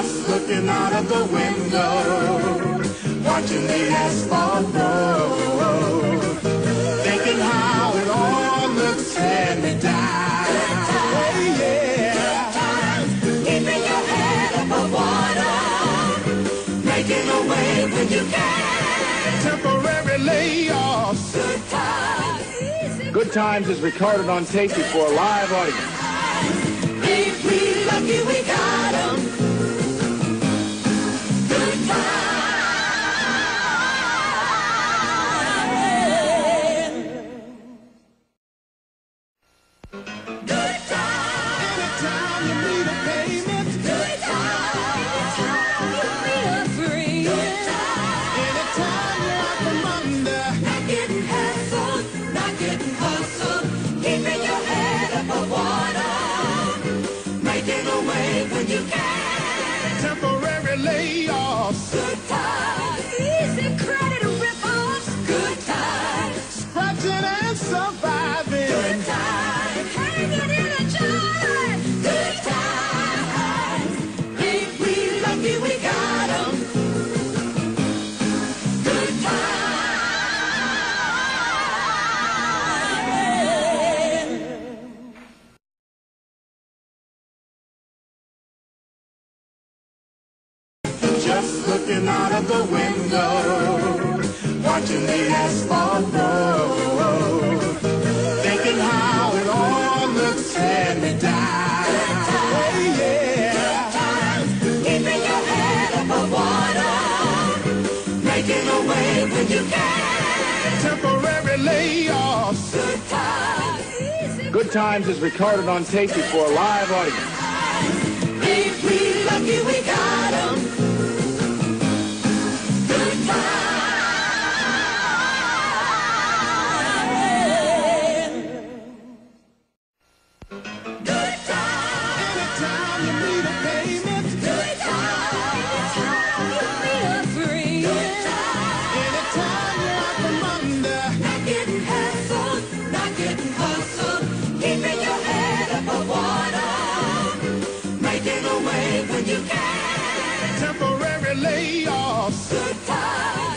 Just looking out of the window, watching the asphalt grow, thinking how it all looks hand me down. Hey, yeah. Keeping your head above water, making a way when you can. Temporary layoffs. Good times, Good Times is recorded on tape before a live audience. ain't we lucky we got good hanging in a. Good ain't we lucky we? Good. Just looking out of the window, watching the asphalt grow, when you can. Temporary layoffs. Good times, Good Times is recorded on tape before a live audience. ain't we lucky we got 'em? Good times. Good need getting hustled, keeping your head above water, making a way when you can. Temporary layoffs. Good times.